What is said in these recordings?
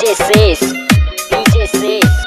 DJ Sis, DJ Sis,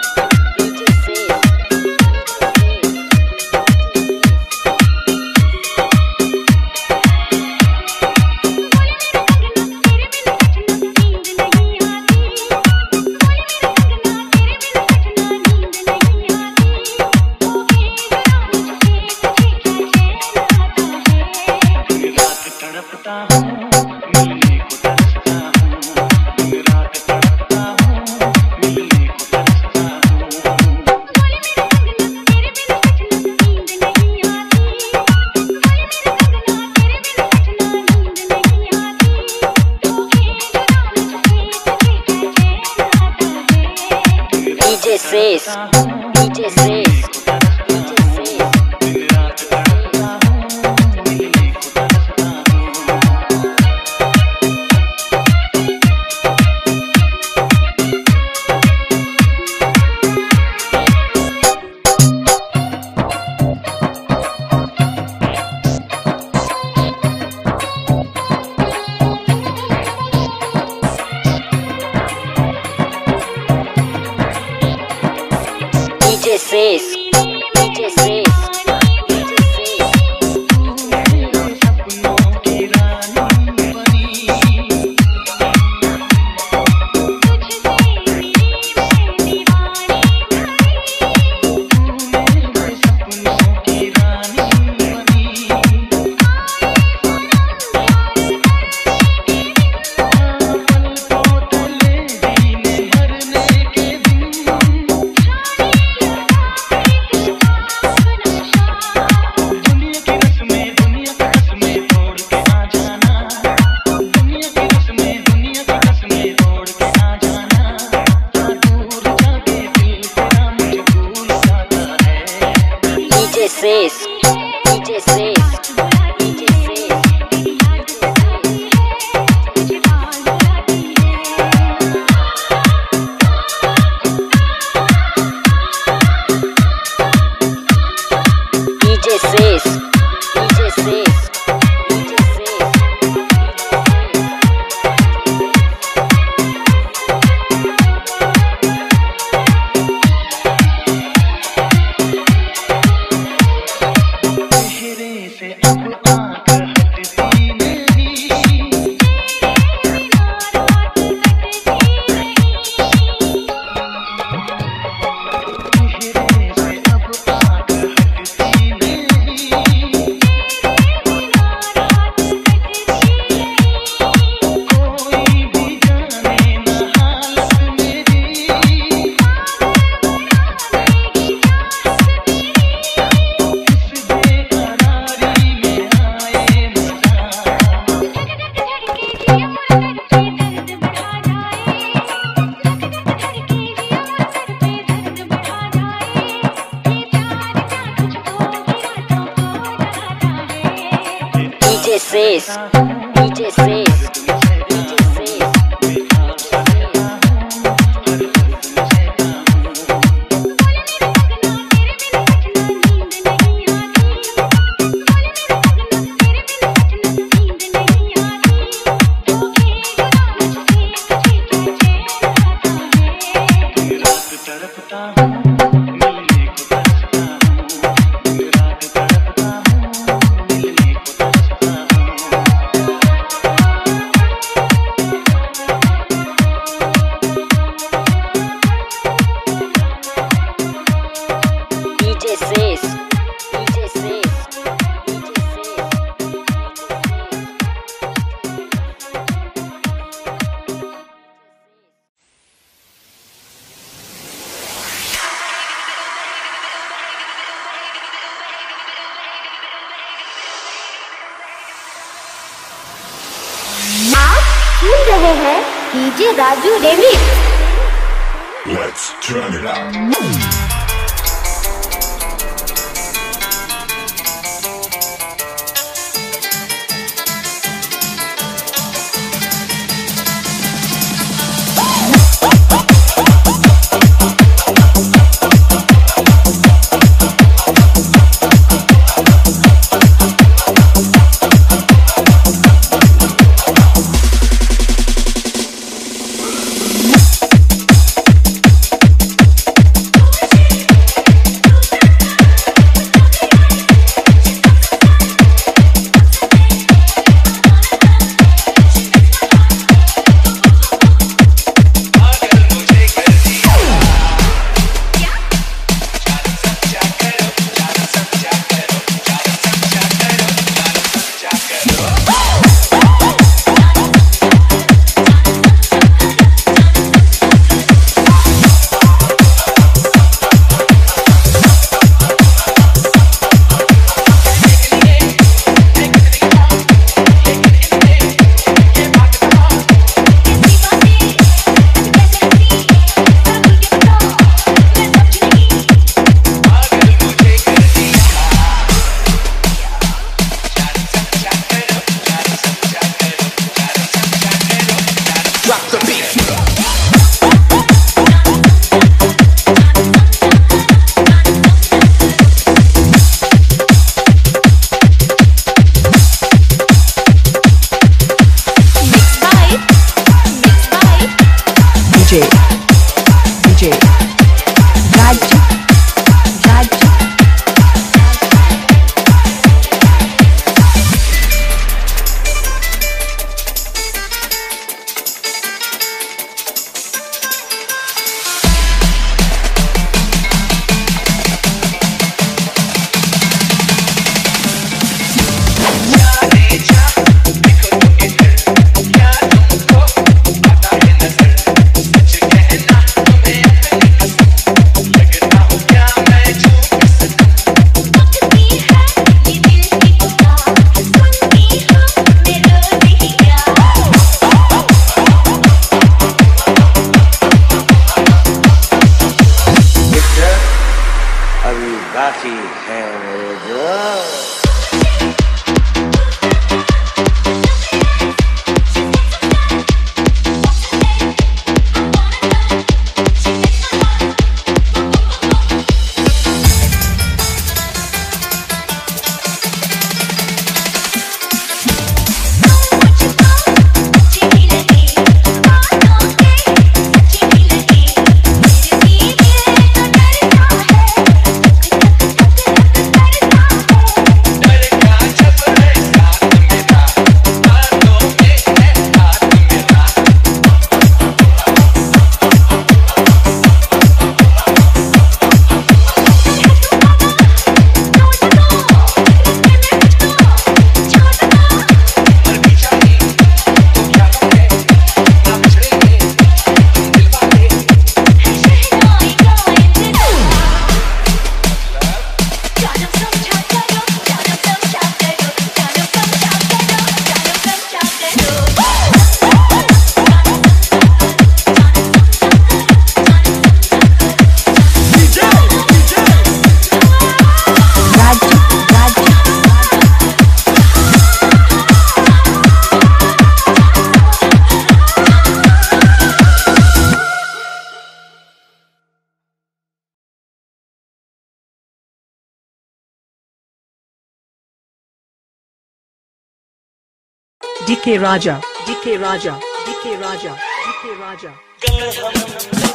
DK Raja DK Raja DK Raja DK Raja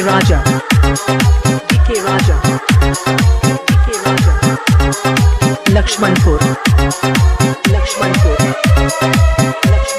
DK Raja, DK Raja, DK Raja. Lakshmanpur, Lakshmanpur, Lakshmanpur.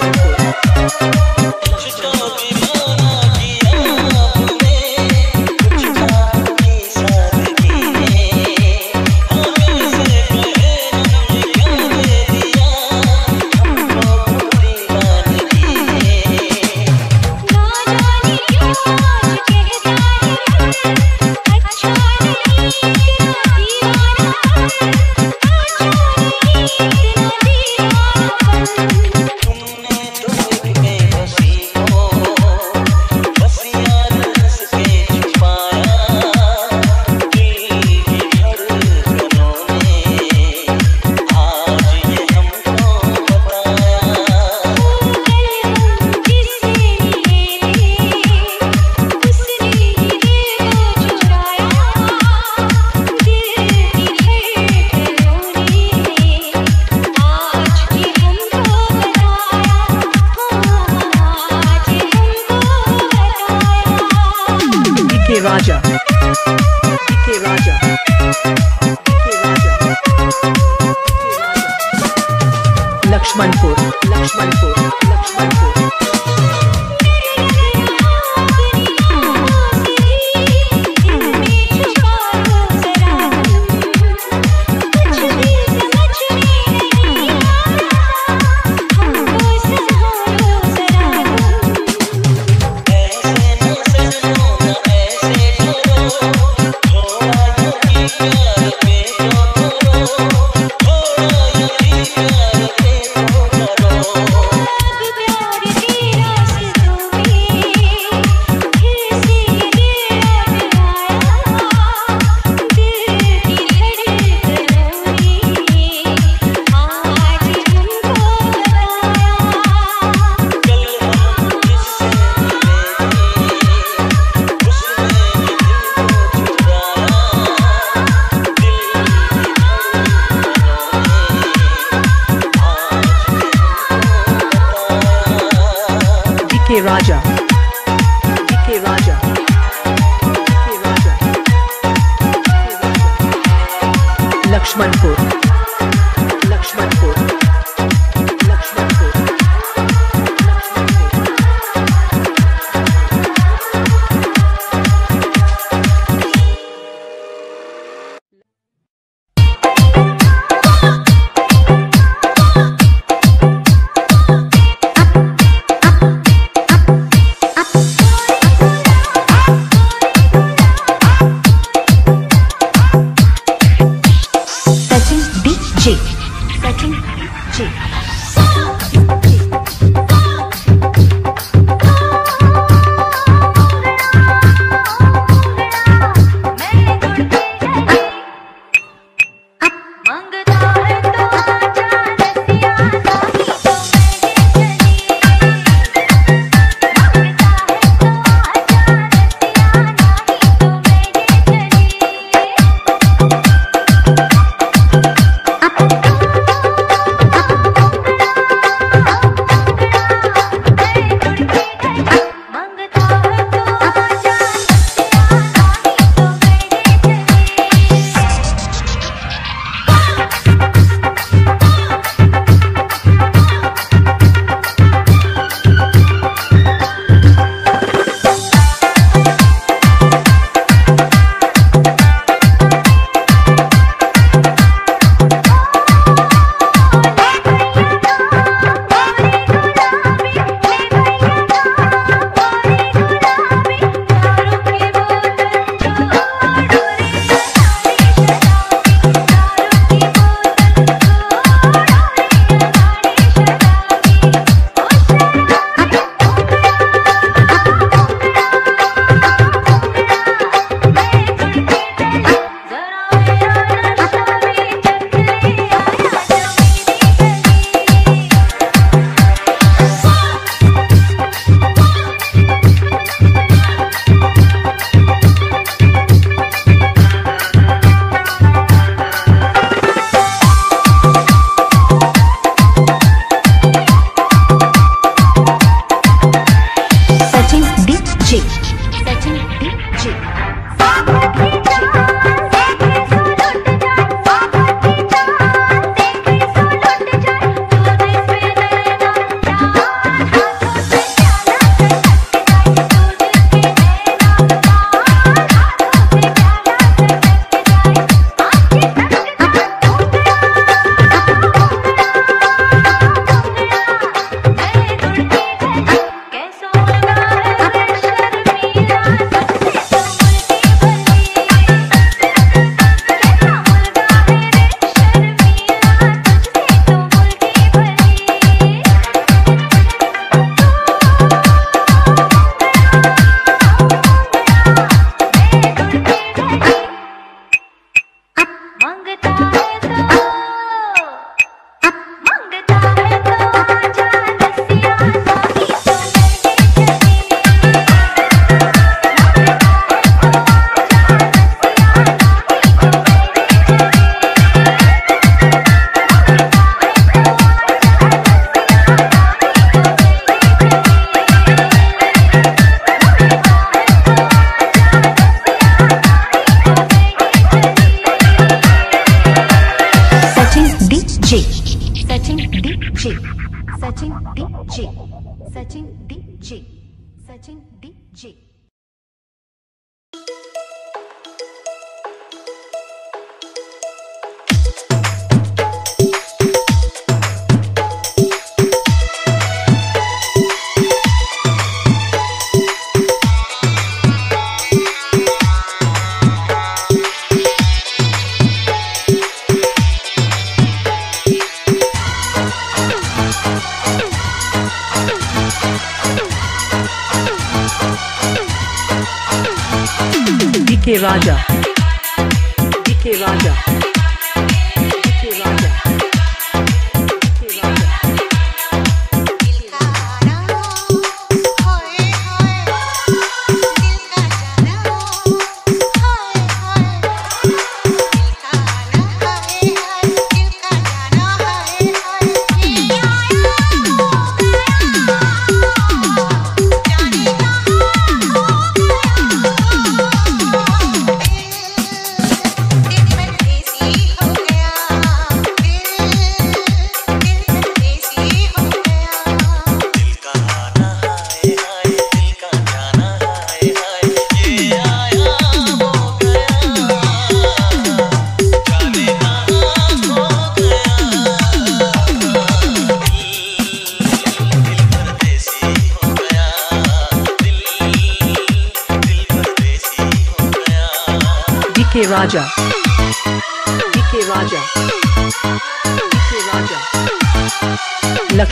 DK Raja, DK Raja, DK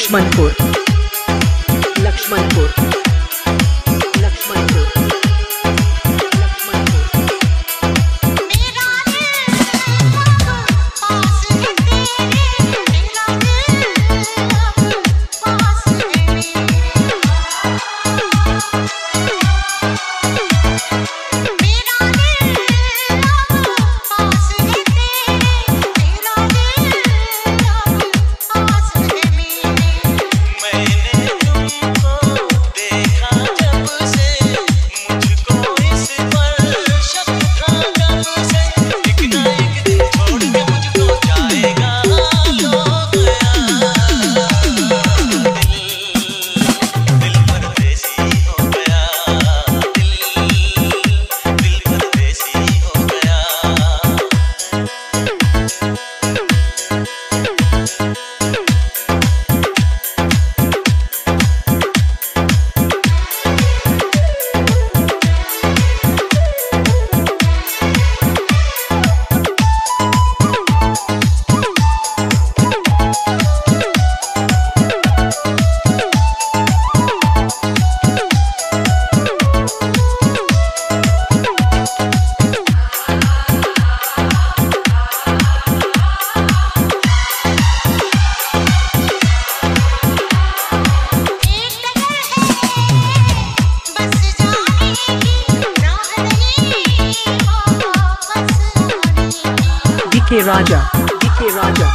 Ombudsman Raja DK Raja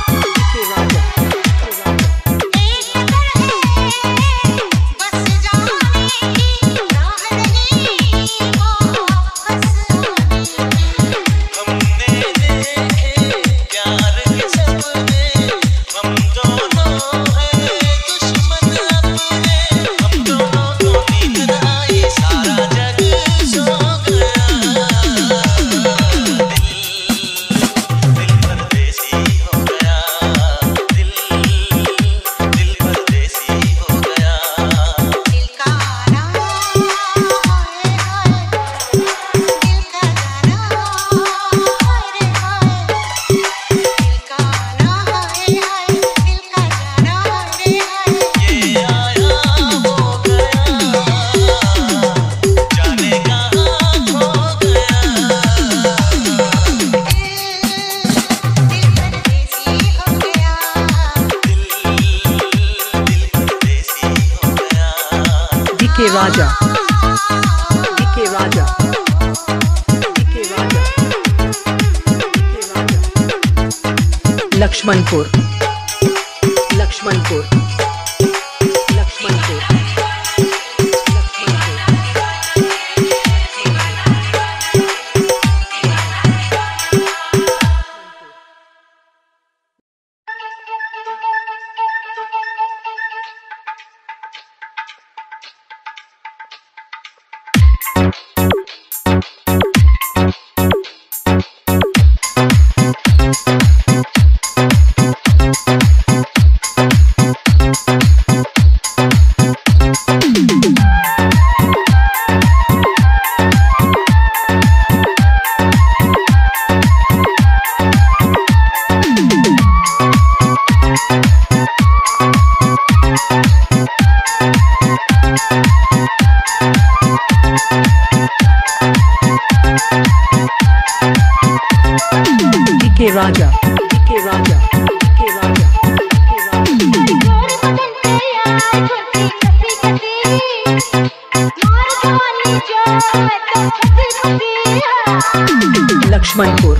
Raja. के राजा। के राजा। लक्ष्मण को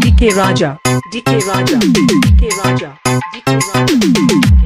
DK Raja, DK Raja, DK Raja, DK Raja,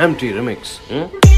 Empty Remix. Hmm?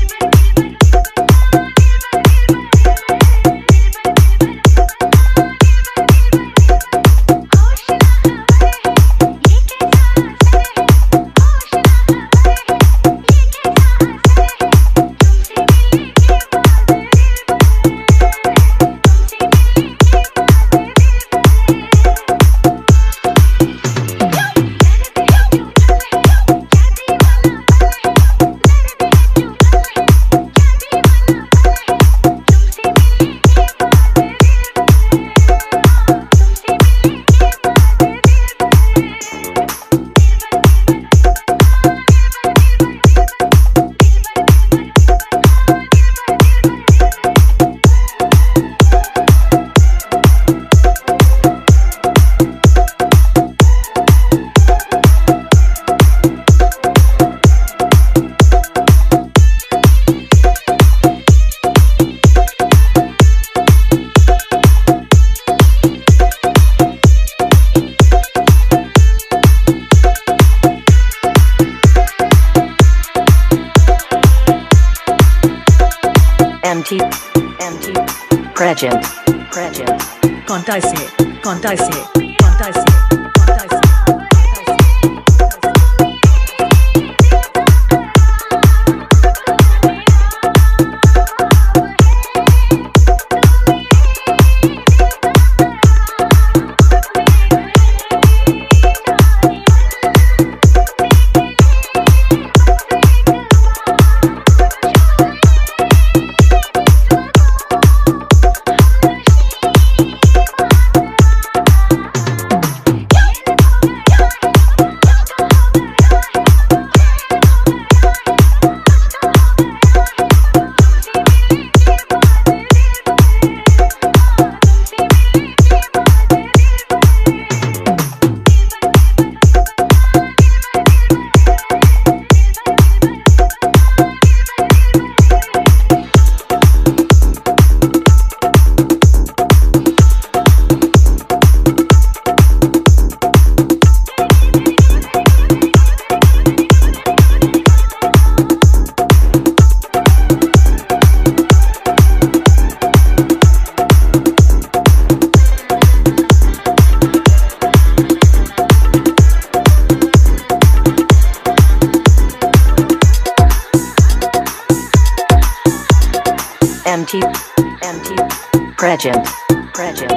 Legend. Legend.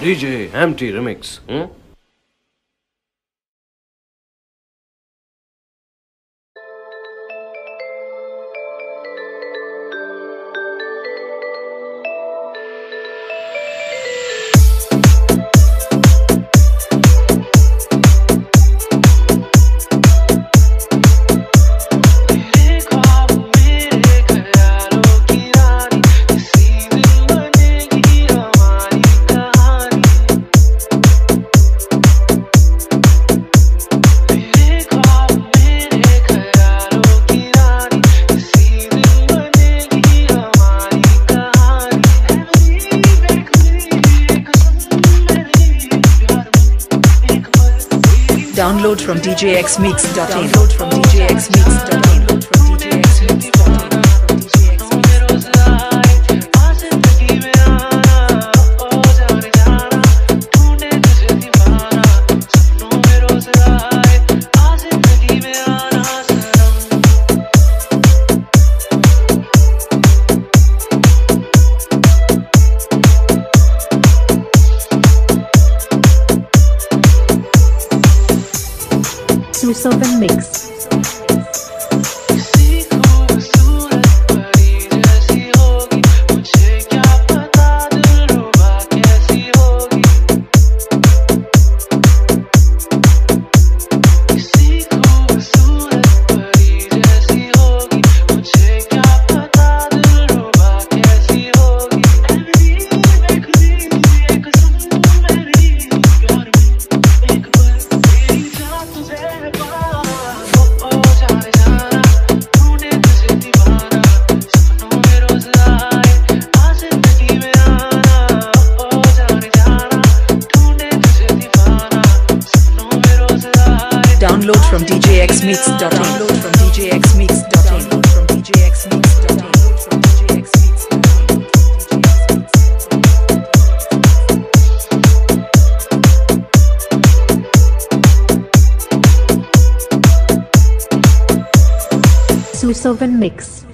DJ Empty Remix. Hmm? djxmix.in. Download from djxmix.in. soap mix. Yusovan mix.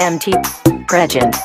MT Pregnant.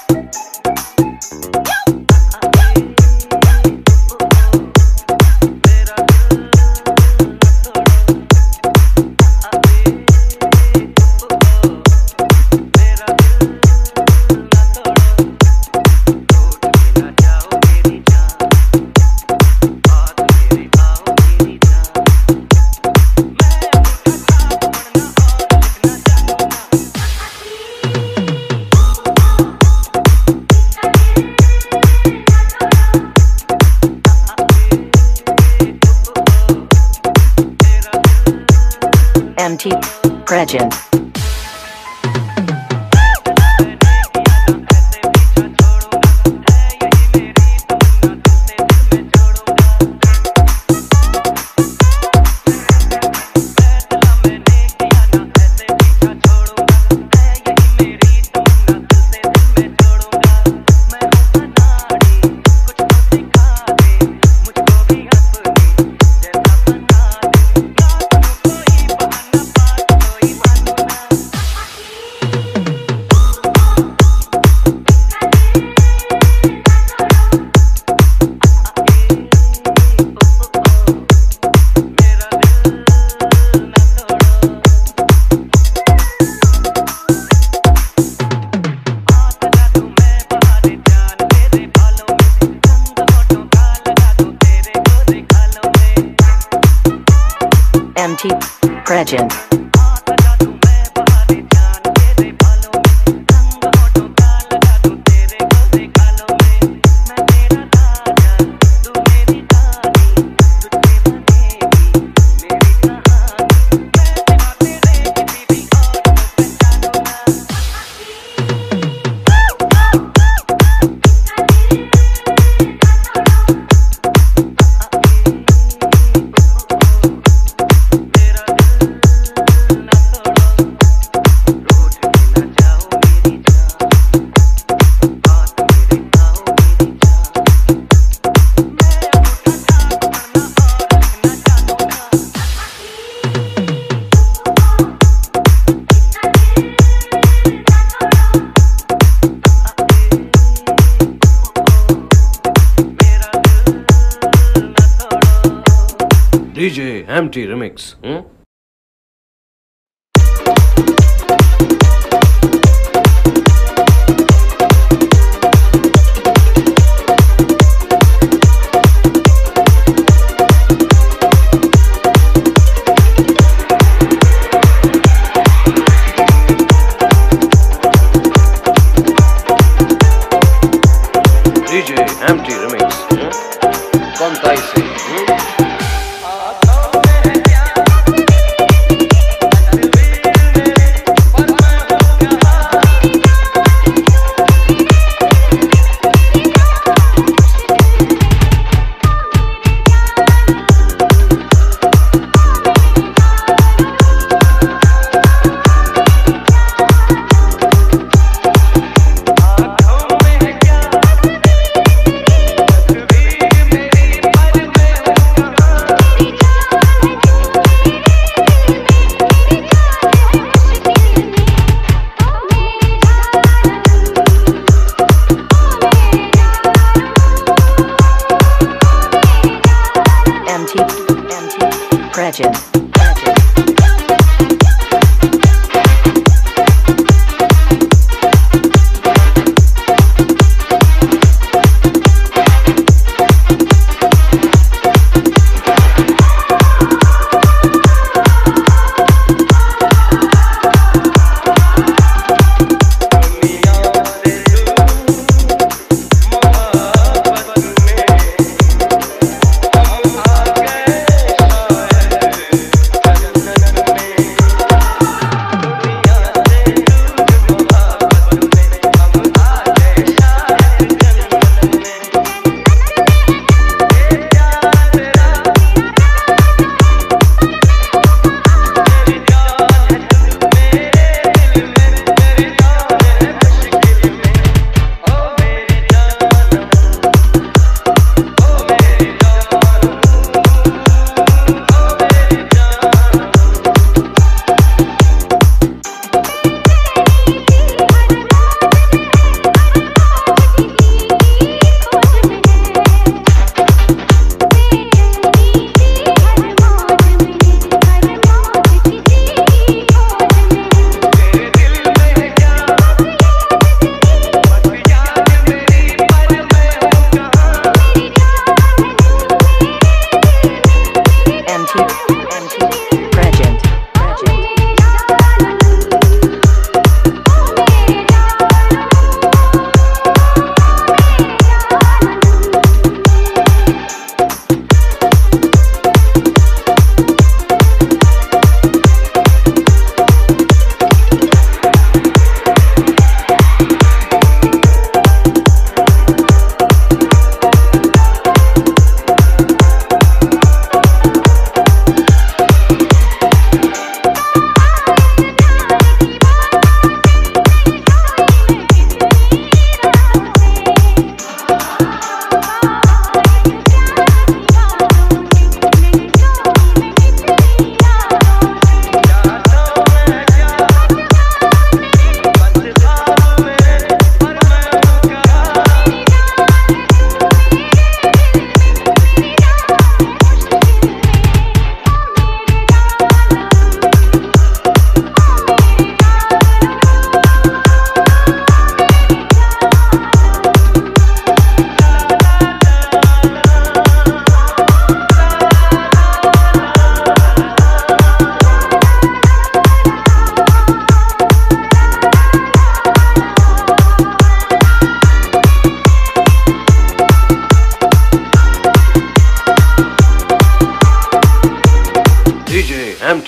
Prejudice. drinks. Mm.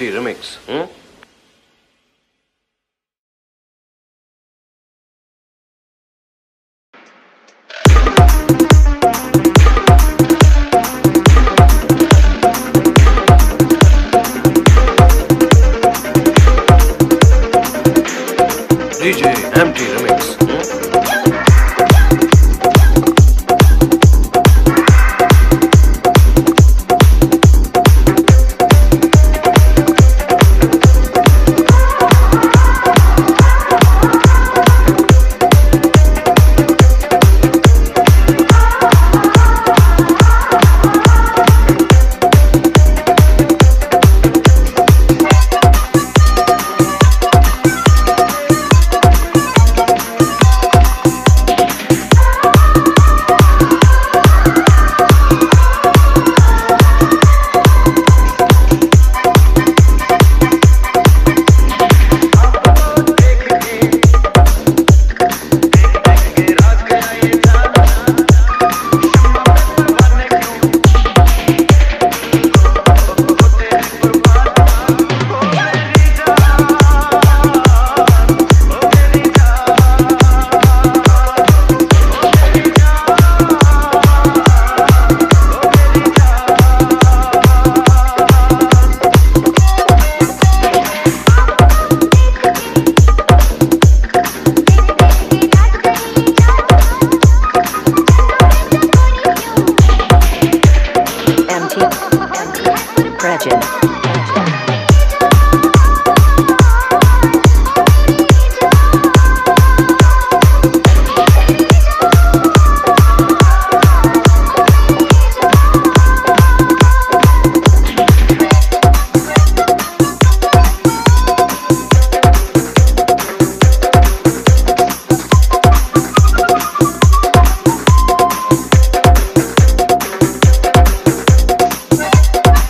remix. Hmm?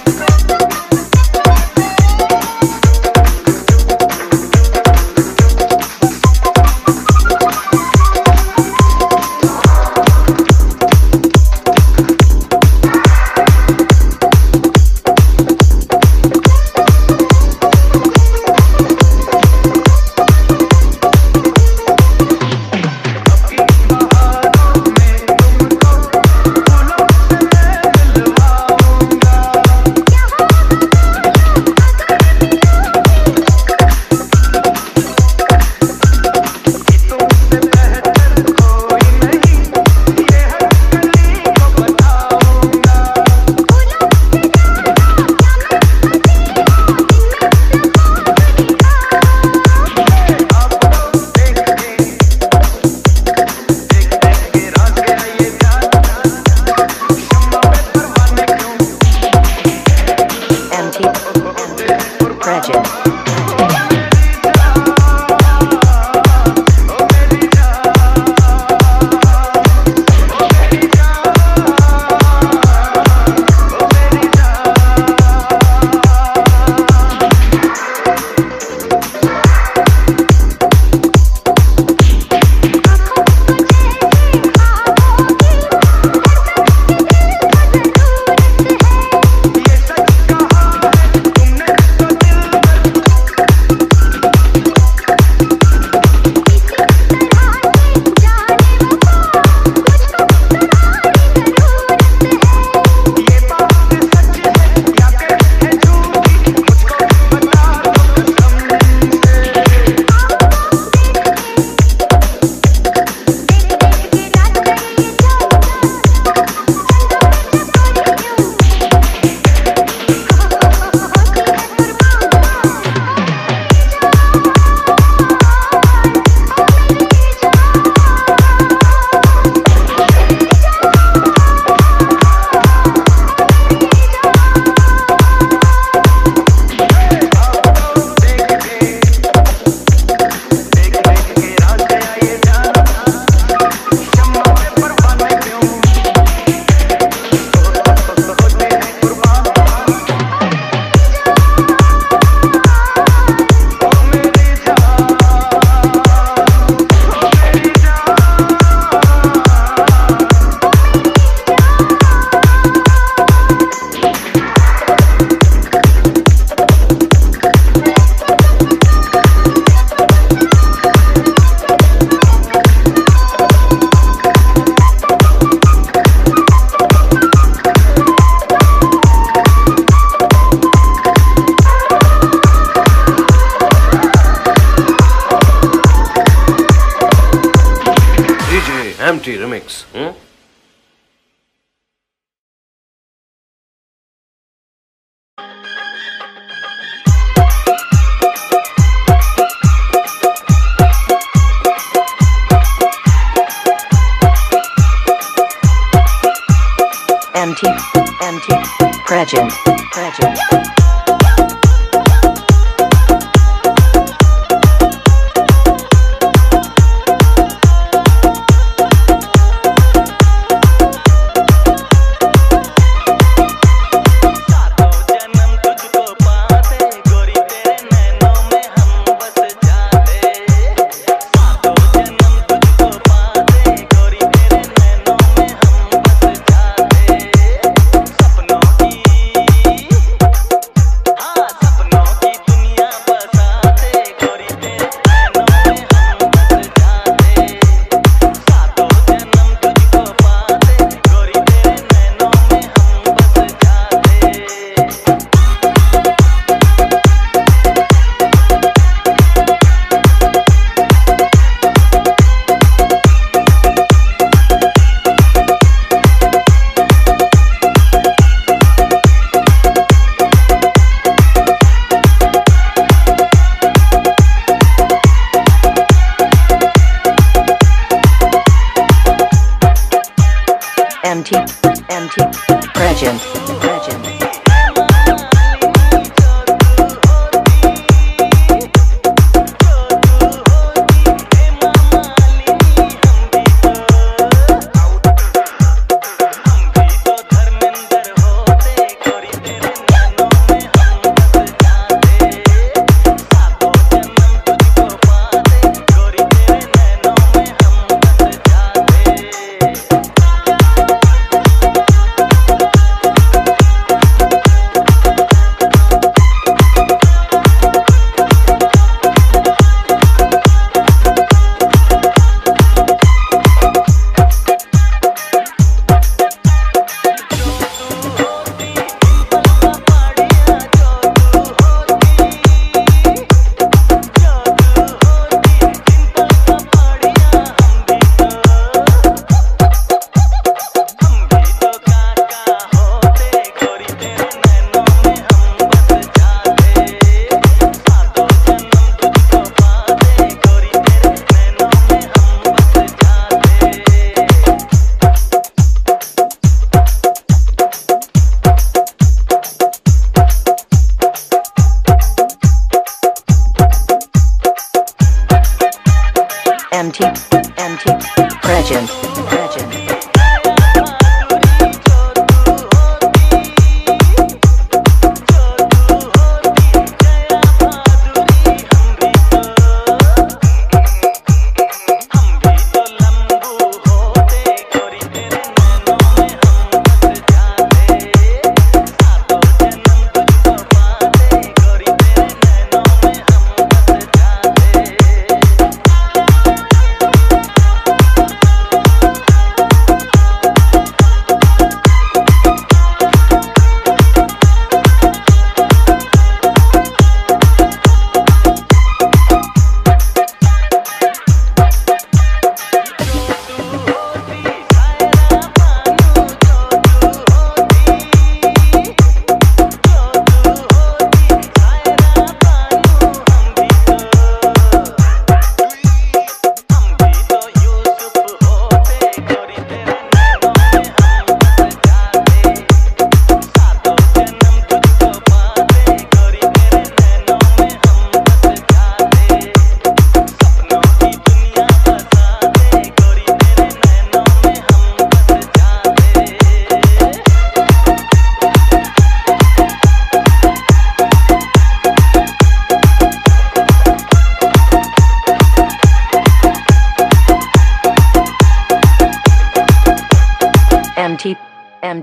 Go.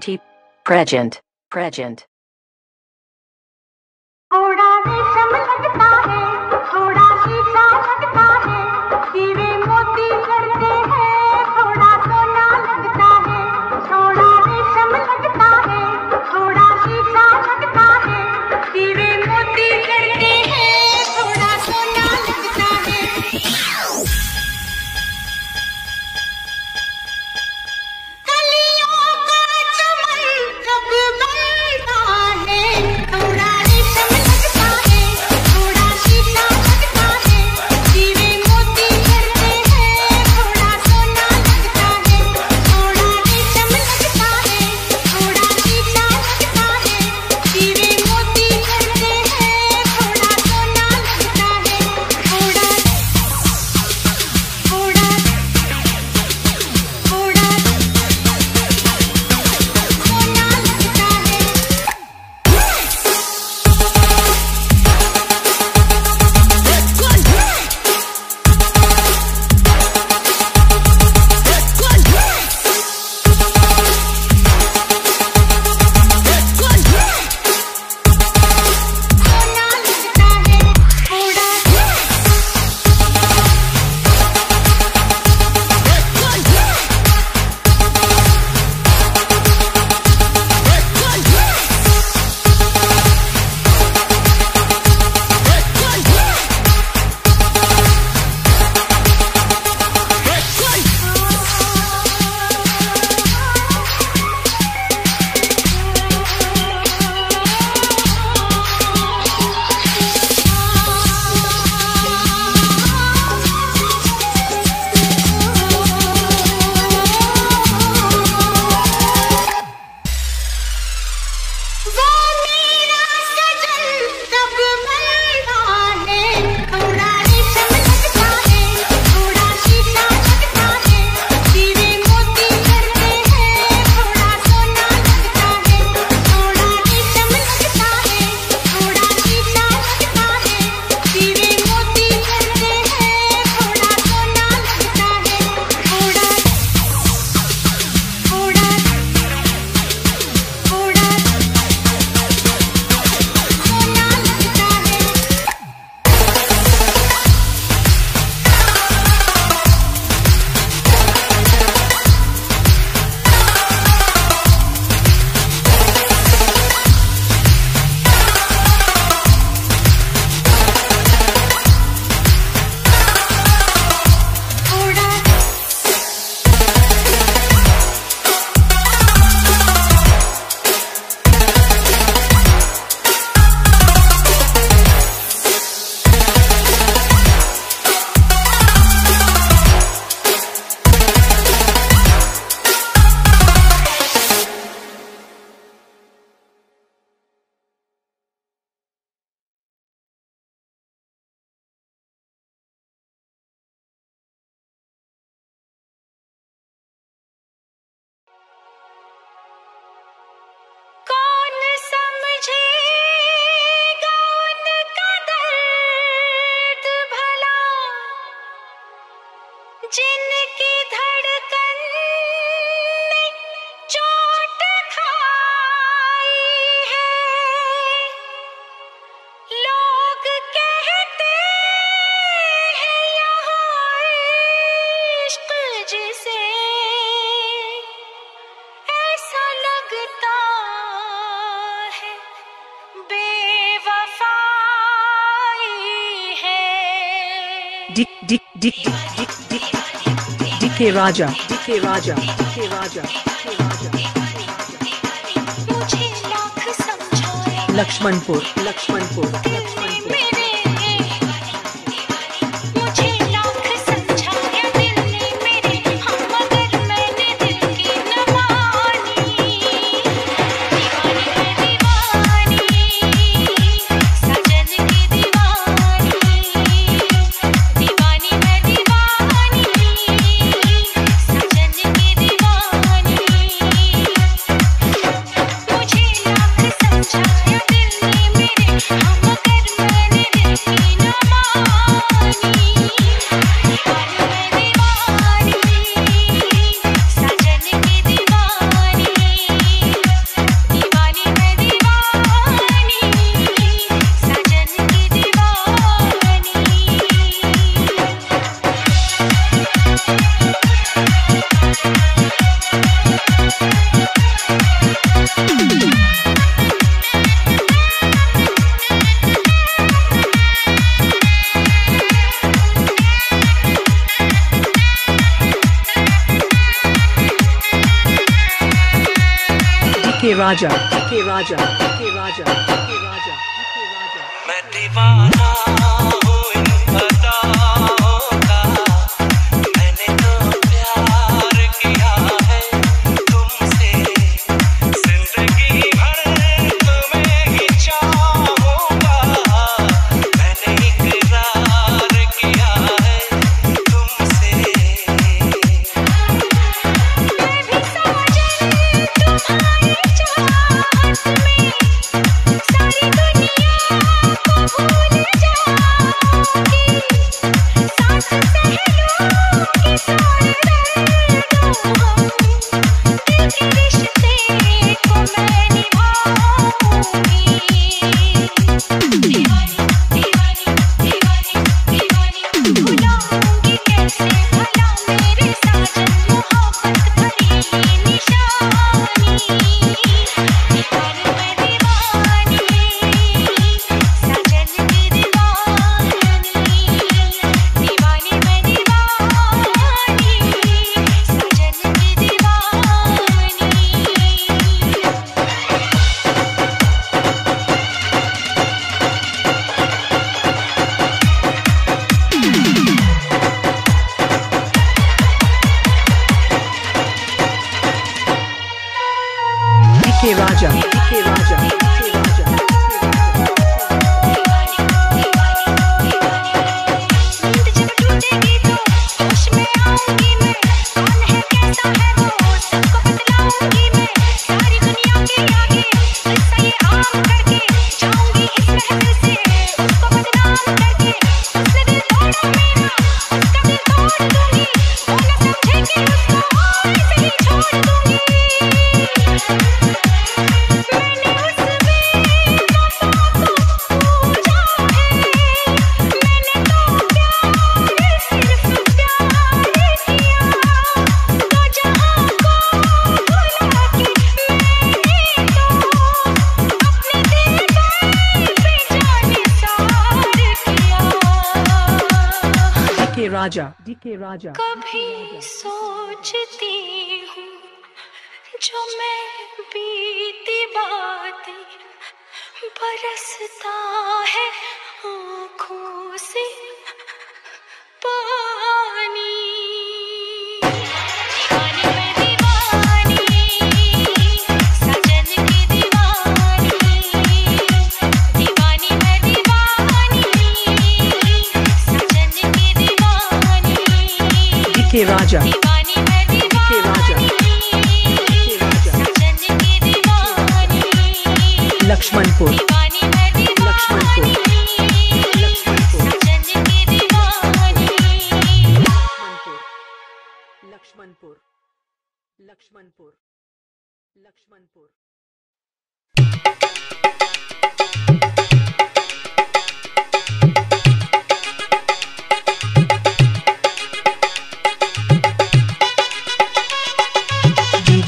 County, Present, Present. है मोती करते DK Raja DK Raja DK Raja lakh समझाया Lakshmanpur Lakshmanpur Lakshmanpur Raja K Raja Raja कभी सोचती हूँ जो मैं बीती बातें बरसता है आँखों से। पानी राजा की दीवानी लक्ष्मणपुर लक्ष्मणपुर लक्ष्मणपुर